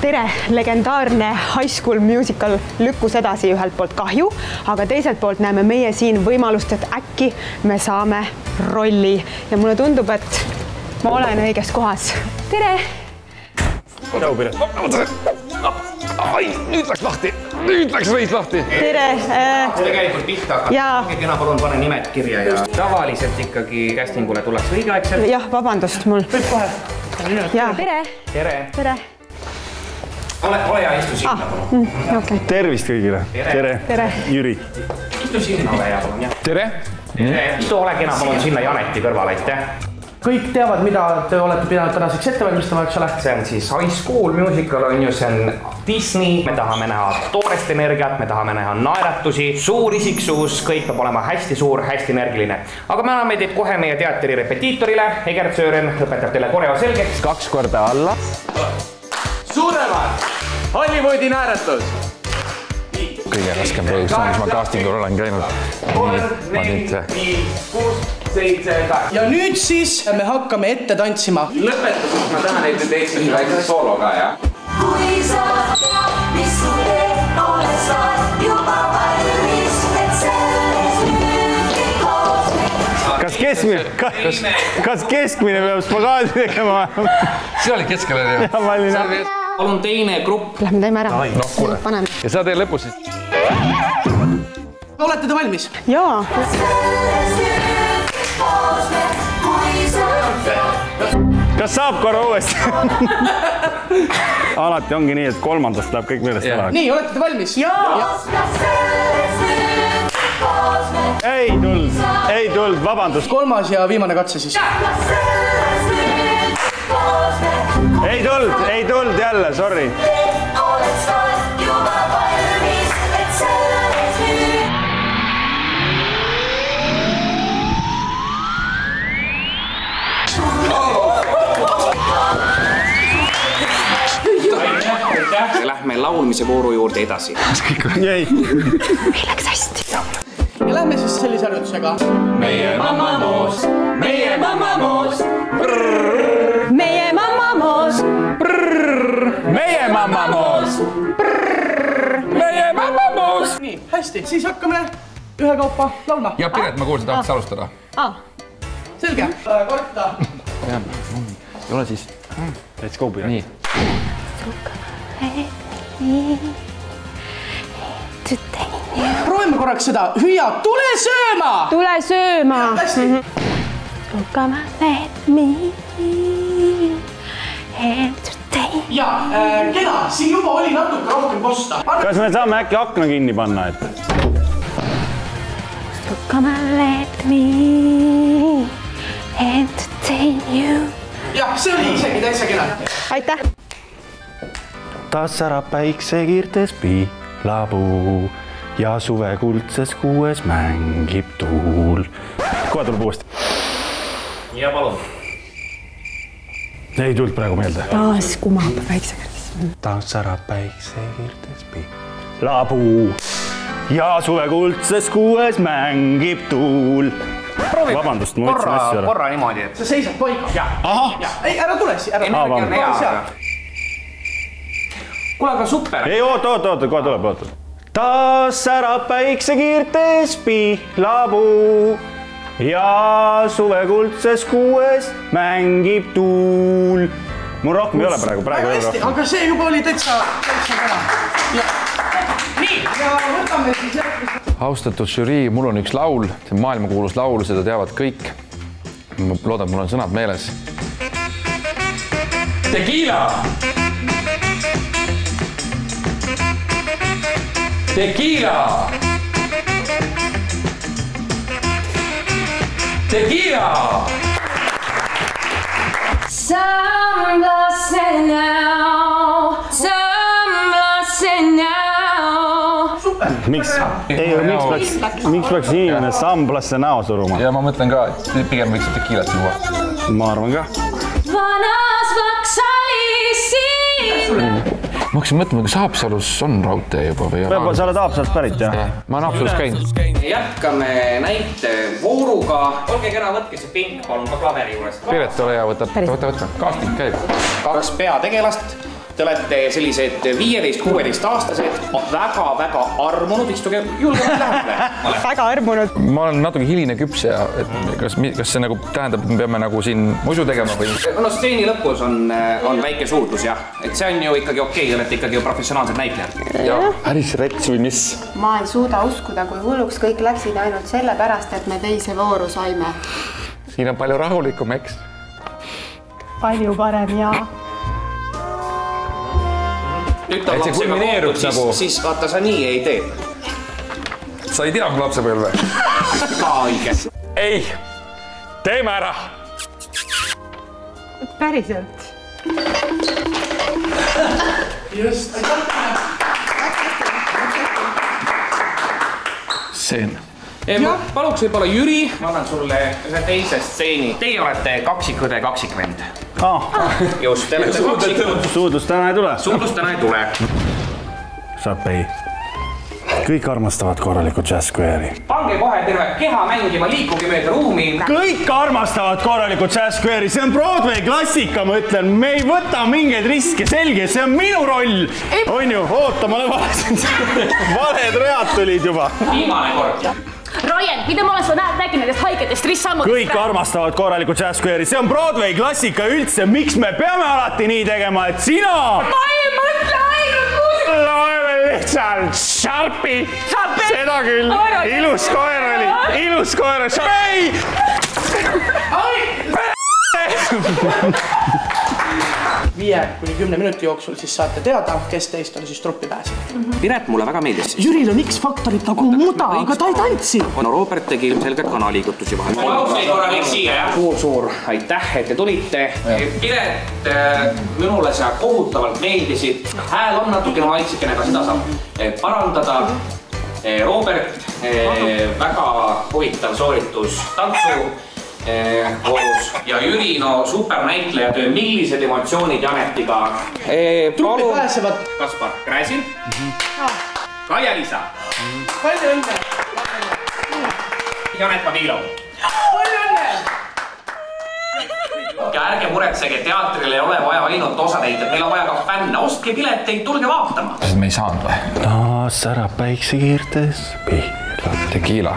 tere, legendaarne High School Musical lükkus edasi ühelt poolt kahju, aga teiselt poolt näeme meie siin võimalust, et äkki me saame rolli ja mulle tundub, et ma olen õiges kohas. tere. tšau, Piret. ai, nüüd läks lahti, nüüd läks reis lahti. tere äh,. tegelikult pihta hakata. Kena, palun pane nimed kirja ja tavaliselt ikkagi casting ule tullakse õigeaegselt. jah, vabandust, mul. võib kohe. ja tere, tere, tere. Ole, ole hea, istu sinna palun. okei, tervist kõigile. tere, Tere. Jüri. istu sinna, ole hea, palun, jah. tere. tere, istu, ole kena, palun sinna Janeti kõrvale, aitäh. kõik teavad, mida te olete pidanud tänaseks ette valmistama, eks ole? see on siis High School Musical on ju, see on Disney, me tahame näha toorest energiat, me tahame näha naeratusi, suur isiksus, kõik peab olema hästi suur, hästi energiline. aga me anname teid kohe meie teatri repetiitorile, Egert Söören õpetab teile koreo selgeks. kaks korda alla. suuremad Hollywoodi naeratus. kõige raskem produktsioon, mis ma castingul olen käinud. kolm, ma neli, nüüd viis, kuus, seitse, kaheksa. ja nüüd siis me hakkame ette tantsima. lõpetuseks ma tahan, et te teeksite väikse soolo ka, jah? kui sa tead, mis su tee, oled sa juba valmis, et selles müüki koos me kas keskmine, kas, kas keskmine peab spagaadi tegema? see oli keskel oli palun teine grupp. lähme teeme ära. noh, kuule. ja sa tee lõpus siis. olete te valmis? jaa, kas saab korra uuesti alati ongi nii, et kolmandast läheb kõik meelest ära. nii, olete te valmis? jaa. ei tulnud, ei tulnud, vabandust, kolmas ja viimane katse siis. Ei tulnud, ei tulnud jälle, sorry. Lähme laulmise vooru juurde edasi. jäi. meil läks hästi. ja lähme siis sellise harjutusega. meie mammamoos, meie mammamoos. meie meie mammamoos. meie mammamoos. nii, hästi, siis hakkame ühekaupa laulma. ja Piret, ma kuulsin, tahaks alustada. Ah, selge. korda. ei ole siis. Let's go, Piret. nii. proovime korraks seda. hüüa, tule sööma. tule sööma. hästi. Come on, let me entertain. Ja äh, kena, siin juba oli natuke rohkem kosta. kas me saame äkki akna kinni panna, et? Come on, let me entertain you. jah, see oli isegi täitsa kena. aitäh. ta särab päiksekiirtes pihlapuu ja suve kuldses kuues mängib tuul. kohe tuleb uuesti. ja palun. Ei tulnud praegu meelde. taas kumab väiksekõrts. ta särab päiksekiirtes pihlapuu ja suve kuldses kuues mängib tuul. vabandust, ma võtsin asju korra, ära. korra niimoodi, et sa seisad paigal. ahah, ei, ära tule siia, ära tule. vabandust. hea, kuule, aga super. ei oota, oota, oota, kohe tuleb, oota. taas särab päiksekiirtes pihlapuu ja suve kuldses kuues mängib tuul. mul rohkem ei ole praegu, praegu ei ole rohkem. aga see juba oli täitsa, täitsa kena. nii, ja võtame siis järgmise. austatud žürii, mul on üks laul, see on maailmakuulus laul, seda teavad kõik. ma loodan, et mul on sõnad meeles. Tequila. Tequila. Tequila. Samblase now, samblase now. miks, ei, miks peaks, miks peaks inimene samblasse näo suruma? ja ma mõtlen ka, et pigem võiks tequilat juua. ma arvan ka. vanas ma hakkasin mõtlema, kas Haapsalus on raudtee juba või ei sa ole? oled Haapsalust pärit jah? ma olen Haapsalus käinud. jätkame näitevooruga. olge kena, võtke see pink palun ka klaveri juurest. Piret, ole hea, võta, võta, võta, casting käib. kaks peategelast Te olete sellised viieteist, kuueteistaastased, väga-väga armunud, istuge julgemalt lähemale. väga armunud. ma olen natuke hiline küps ja et kas, kas see nagu tähendab, et me peame nagu siin muisu tegema või? no stseeni lõpus on, on väike suudlus jah, et see on ju ikkagi okei okay,, te olete ikkagi ju professionaalsed näitlejad. päris rets või mis? ma ei suuda uskuda, kui hulluks kõik läksid ainult sellepärast, et me teise vooru saime. siin on palju rahulikum, eks. palju parem ja Et see tütarlapsega kulmineerub kohtud, siis nagu- nagu..., siis vaata sa nii ei tee. sa ei tea mu lapsepõlve? ka õige. ei, teeme ära. päriselt. just, stseen. ma paluks võib-olla Jüri, ma annan sulle ühe teise stseeni. Teie olete kaksikõde, kaksikvend. just, te olete kaksikud, suudlust täna ei tule. suudlust täna ei tule. Šapei. kõik armastavad korralikku Jazz Square'i. pange kohe terve keha mängima, liikuge mööda ruumi. kõik armastavad korralikku Jazz Square'i, see on Broadway klassika, ma ütlen, me ei võta mingeid riske, selge, see on minu roll. on ju, oota, ma lubasin. valed read tulid juba. viimane kord. Ryan, mida ma olen sulle räägi nendest haigetest ristsammudest. kõik armastavad korralikku Jazz Square'i, see on Broadway klassika üldse, miks me peame alati nii tegema, et sina ma ei mõtle ainult muusika. loeme lihtsalt Sharpi. seda küll, ilus koer oli, ilus koer ei, viie kuni kümne minuti jooksul siis saate teada, kes teist on siis truppi pääsenud. Piret, mulle väga meeldis. Jüril on X-faktorit nagu muda, aga ta ei tantsi. no Robert tegi ilmselgelt kanaliigutusi vahel. paluks teid korra kõik siia, jah. suur-suur aitäh, et te tulite. Piret, minule sa kohutavalt meeldisid. hääl on natukene vaiksekene, aga seda saab eh, parandada. Robert, väga huvitav sooritus tantsu eh, voorus ja Jüri, no supernäitlejatöö, millised emotsioonid Janetiga. truppi pääsevad. Kaspar Gräzin. Kaia-Liisa. palju õnne. Janet Padilov. palju õnne. ja ärge muretsege, teatril ei ole vaja ainult osatäitjat, meil on vaja ka fänne, ostke pileteid, tulge vaatama. me ei saanud või? taas särab päiksekiirtes pihla. Tequila